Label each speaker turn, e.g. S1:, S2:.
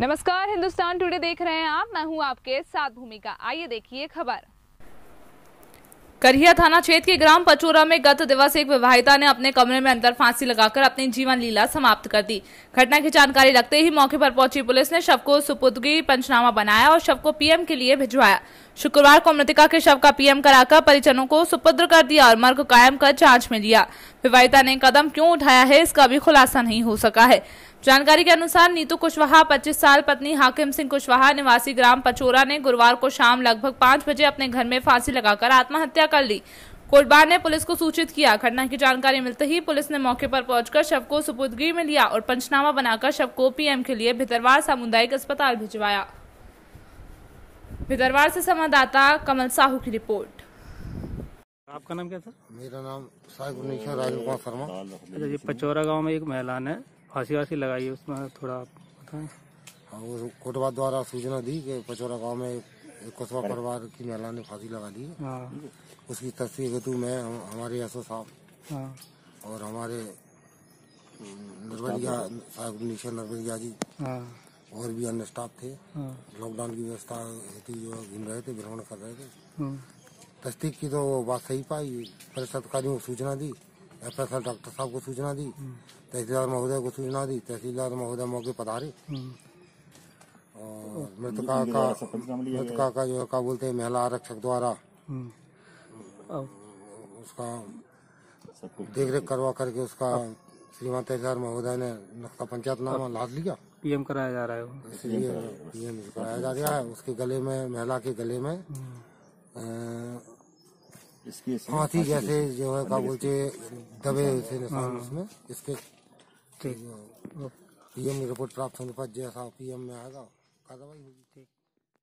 S1: नमस्कार, हिंदुस्तान टुडे देख रहे हैं आप। मैं हूँ आपके साथ भूमिका। आइए देखिए खबर। करिया थाना क्षेत्र के ग्राम पचोरा में गत दिवस एक विवाहिता ने अपने कमरे में अंदर फांसी लगाकर अपनी जीवन लीला समाप्त कर दी। घटना की जानकारी लगते ही मौके पर पहुँची पुलिस ने शव को सुपुर्दगी पंचनामा बनाया और शव को पीएम के लिए भिजवाया। शुक्रवार को मृतिका के शव का पीएम कराकर परिजनों को सुपुत्र कर दिया और मर्ग कायम कर जाँच में लिया। विवाहिता ने कदम क्यों उठाया है, इसका भी खुलासा नहीं हो सका है। जानकारी के अनुसार नीतू कुशवाहा 25 साल पत्नी हाकिम सिंह कुशवाहा निवासी ग्राम पचोरा ने गुरुवार को शाम लगभग पाँच बजे अपने घर में फांसी लगाकर आत्महत्या कर ली। कोटबार ने पुलिस को सूचित किया। घटना की जानकारी मिलते ही पुलिस ने मौके पर पहुंचकर शव को सुपुर्दगी में लिया और पंचनामा बनाकर शव को पीएम के लिए भितरवार सामुदायिक अस्पताल भिजवाया। भितरवार से संवाददाता कमल साहू की रिपोर्ट।
S2: आपका नाम क्या था
S3: मेरा नाम साहिब राजू कुमार शर्मा।
S2: अच्छा जी पचौरा गाँव में एक महिला ने फांसी वासी लगाई है उसमें थोड़ा आप बताएँ
S3: और कोटवा द्वारा सूचना दी कि पचौरा गाँव में एक कुशवा परिवार की महिला ने फांसी लगा दी है।
S2: हाँ।
S3: उसकी तस्वीर हेतु मैं हम, हमारे एसओ साहब
S2: हाँ।
S3: और हमारे नरवरिया साहब निशा नरवरिया जी
S2: हाँ।
S3: और भी अन्य स्टाफ थे।
S2: हाँ।
S3: लॉकडाउन की व्यवस्था हेतु जो घूम रहे थे भ्रमण कर रहे थे। तस्दीक की तो वो बात सही पाई पुलिस अधिकारियों को सूचना दी। एफ़ डॉक्टर साहब को सूचना दी तहसीलदार महोदय को सूचना दी तहसीलदार महोदय मौके पधारे
S2: हम्म,
S3: और मृतका का मृतका का जो है क्या बोलते हैं महिला आरक्षक द्वारा
S2: हम्म।
S3: उसका देख रेख करवा करके उसका श्रीमान तहसीलदार महोदय ने नक्शा पंचायतनामा लाद लिया।
S2: पीएम कराया जा रहा है
S3: इसलिए पीएम कराया जा रहा है। उसके गले में महिला के गले में फांसी जैसे जो है क्या बोलते दबे हुए थे निशान उसमें इसके
S2: ठीक।
S3: पीएम की रिपोर्ट प्राप्त होने पर जैसा पीएम में आएगा कार्रवाई होगी
S2: ठीक।